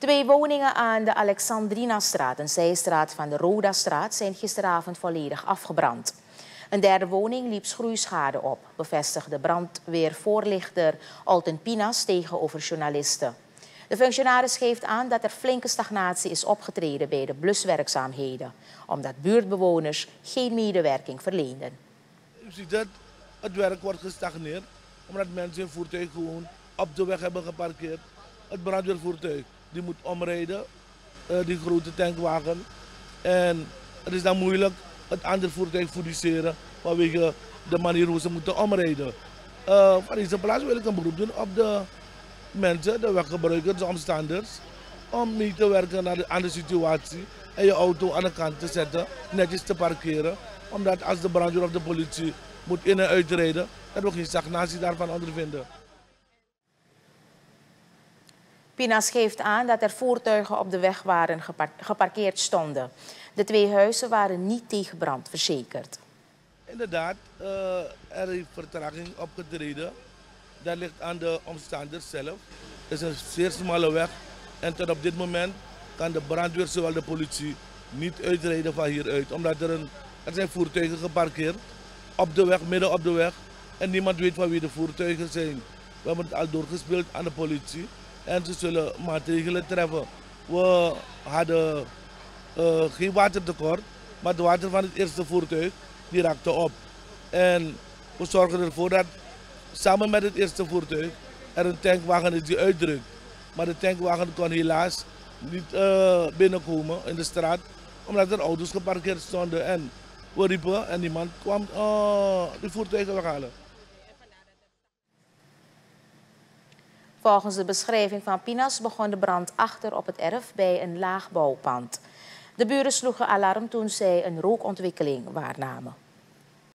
Twee woningen aan de Alexandrina-straat, een zijstraat van de Roda-straat, zijn gisteravond volledig afgebrand. Een derde woning liep schroeischade op, bevestigde brandweervoorlichter Alten Pinas tegenover journalisten. De functionaris geeft aan dat er flinke stagnatie is opgetreden bij de bluswerkzaamheden, omdat buurtbewoners geen medewerking verleenden. U ziet het, het werk wordt gestagneerd, omdat mensen hun voertuig gewoon op de weg hebben geparkeerd. Het brandweervoertuig die moet omrijden, uh, die grote tankwagen. En het is dan moeilijk het andere voertuig produceren vanwege de manier hoe ze moeten omrijden. Uh, van deze plaats wil ik een beroep doen op de mensen, de weggebruikers, de omstanders, om mee te werken aan de, aan de situatie en je auto aan de kant te zetten, netjes te parkeren. Omdat als de brandweer of de politie moet in- en uitrijden, dat we geen stagnatie daarvan ondervinden. Pinas geeft aan dat er voertuigen op de weg waren geparkeerd stonden. De twee huizen waren niet tegen brand verzekerd. Inderdaad, uh, er is vertraging opgetreden. Dat ligt aan de omstanders zelf. Het is een zeer smalle weg. En tot op dit moment kan de brandweer zowel de politie niet uitrijden van hieruit. Omdat er, een, er zijn voertuigen geparkeerd op de weg, midden op de weg. En niemand weet van wie de voertuigen zijn. We hebben het al doorgespeeld aan de politie. En ze zullen maatregelen treffen. We hadden uh, geen watertekort, maar het water van het eerste voertuig die raakte op. En we zorgen ervoor dat samen met het eerste voertuig er een tankwagen is die uitdrukt. Maar de tankwagen kon helaas niet uh, binnenkomen in de straat, omdat er auto's geparkeerd stonden. En we riepen en niemand kwam uh, die voertuigen weghalen. Volgens de beschrijving van Pinas begon de brand achter op het erf bij een laagbouwpand. De buren sloegen alarm toen zij een rookontwikkeling waarnamen.